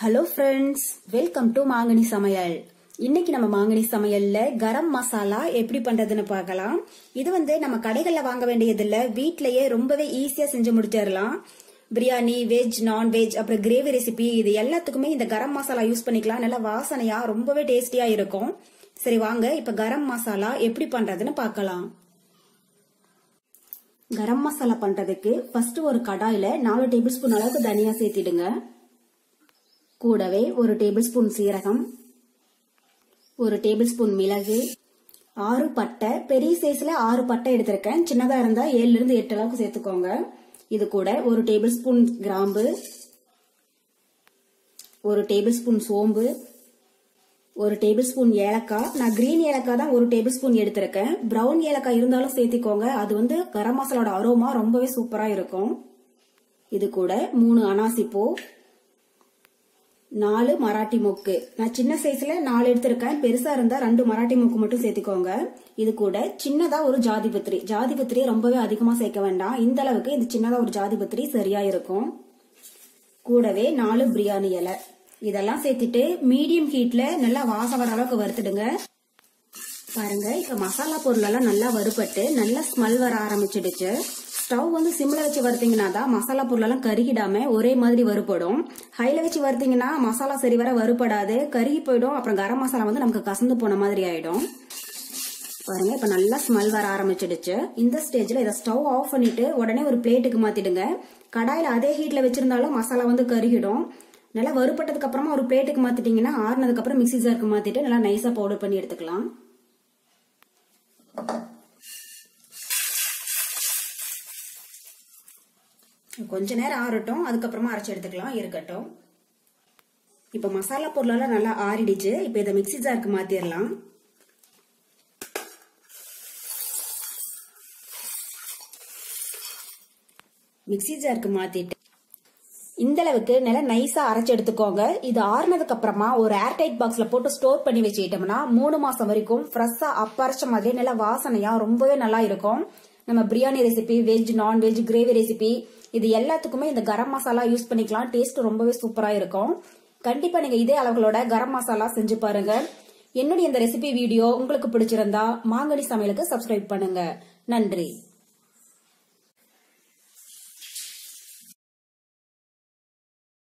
Hello friends welcome to மாங்கனி சமையல் இன்னைக்கு நம்ம மாங்கனி சமையல்ல கரம் மசாலா எப்படி பண்றதுன்னு பார்க்கலாம். இது வந்து நம்ம கடைகள்ல வாங்க வேண்டியதில்ல வீட்லயே ரொம்பவே ஈஸியா செஞ்சு முடிச்சிடலாம். பிரியாணி வெஜ் நான்வெஜ் அப்புறம் கிரேவி ரெசிபி இது எல்லாத்துக்குமே இந்த கரம் மசாலா யூஸ் பண்ணிக்கலாம். நல்லா வாசனையா ரொம்பவே டேஸ்டியா இருக்கும். சரி வாங்க. இப்ப கரம் மசாலா எப்படி பண்றதுன்னு பார்க்கலாம். கரம் மசாலா பண்றதுக்கு ஃபர்ஸ்ட் ஒரு கடாயில நாலு டேபிள் ஸ்பூன் அளவுக்கு தனியா சேர்த்திடுங்க. கூடவே ஒரு டேபிள் ஸ்பூன் சீரகம் ஒரு டேபிள் ஸ்பூன் மிளகு ஆறு பட்டை பெரிய சைஸ்ல ஆறு பட்டை எடுத்திருக்கேன். சின்னதா இருந்தா ஏழுல இருந்து எட்டு அளவுக்கு சேர்த்துக்கோங்க. இது கூட ஒரு டேபிள் ஸ்பூன் கிராம்பு ஒரு டேபிள் ஸ்பூன் சோம்பு ஒரு டேபிள் ஸ்பூன் ஏலக்காய். நான் கிரீன் ஏலக்காய் தான் ஒரு டேபிள் ஸ்பூன் எடுத்திருக்கேன். ப்ரௌன் ஏலக்காய் இருந்தாலும் சேர்த்திக்கோங்க. அது வந்து கரம் மசாலோட அரோமா ரொம்பவே சூப்பரா இருக்கும். இது கூட மூணு அனாசிப்பூ நாலு மராட்டி மொக்கு. நான் சின்ன சைஸ்ல நாலு எடுத்திருக்கேன். பெருசா இருந்தா ரெண்டு மராட்டி மொக்கு மட்டும் சேர்த்துக்கோங்க. இது கூட சின்னதா ஒரு ஜாதி பத்திரி ஜாதி பத்திரி ரொம்பவே அதிகமா சேர்க்க வேண்டாம். இந்த அளவுக்கு இது சின்னதா ஒரு ஜாதி பத்திரி சரியா இருக்கும். கூடவே நாலு பிரியாணி இலை. இதெல்லாம் சேர்த்துட்டு மீடியம் ஹீட்ல நல்லா வாசம் வர அளவுக்கு வறுத்துடுங்க. பாருங்க இப்ப மசாலா பொருள் எல்லாம் நல்லா வறுபட்டு நல்லா ஸ்மெல் வர ஆரம்பிச்சிடுச்சு. ஸ்டவ் வந்து சிம்ல வச்சு வறுத்தீங்கன்னா தான் மசாலா பொருளெல்லாம் கருகிடாம ஒரே மாதிரி வறுப்படும் ஹைல வச்சு வறுத்தீங்கன்னா மசாலா சரி வர வறுப்படாது கருகி போயிடும் அப்புறம் கரம் மசாலா வந்து நமக்கு கசந்து போன மாதிரி ஆயிடும். பாருங்க இப்ப நல்லா ஸ்மெல் வர ஆரம்பிச்சிடுச்சு. இந்த ஸ்டேஜ்ல இதை ஸ்டவ் ஆஃப் பண்ணிட்டு உடனே ஒரு பிளேட்டுக்கு மாத்திடுங்க. கடாயில அதே ஹீட்ல வச்சிருந்தாலும் மசாலா வந்து கருகிடும். நல்லா வறுப்பட்டதுக்கு அப்புறமா ஒரு பிளேட்டுக்கு மாத்திட்டீங்கன்னா ஆறுனதுக்கு அப்புறம் மிக்சி ஜாருக்கு மாத்திட்டு நல்லா நைஸா பவுடர் பண்ணி எடுத்துக்கலாம். கொஞ்ச நேரம் ஆறட்டும் அதுக்கப்புறமா அரைச்சி எடுத்துக்கலாம் இருக்கட்டும். இப்போ மசாலா பொருளெல்லாம் நல்லா ஆறிடுச்சு. இப்போ இதை மிக்சி ஜாருக்கு மாத்திரலாம். மிக்சி ஜாருக்கு மாத்திட்டு இந்த அளவுக்கு நல்லா நைஸா அரைச்சு எடுத்துக்கோங்க. இது ஆறுனதுக்கு அப்புறமா ஒரு ஏர்டைட் பாக்ஸ்ல போட்டு ஸ்டோர் பண்ணி வச்சுக்கிட்டோம்னா மூணு மாசம் வரைக்கும் ஃப்ரெஷ்ஷா அப்பரைச்ச மாதிரி நல்லா வாசனையா ரொம்பவே நல்லா இருக்கும். நம்ம biryani recipe veg non veg gravy recipe இது எல்லாத்துக்குமே இந்த கரம் மசாலா யூஸ் பண்ணிக்கலாம். டேஸ்ட் ரொம்பவே சூப்பரா இருக்கும். கண்டிப்பா நீங்க இதே அளவுகளோட கரம் மசாலா செஞ்சு பாருங்க. என்னுடைய இந்த ரெசிபி வீடியோ உங்களுக்கு பிடிச்சிருந்தா மாங்கனி சமையலுக்கு சப்ஸ்கிரைப் பண்ணுங்க. நன்றி.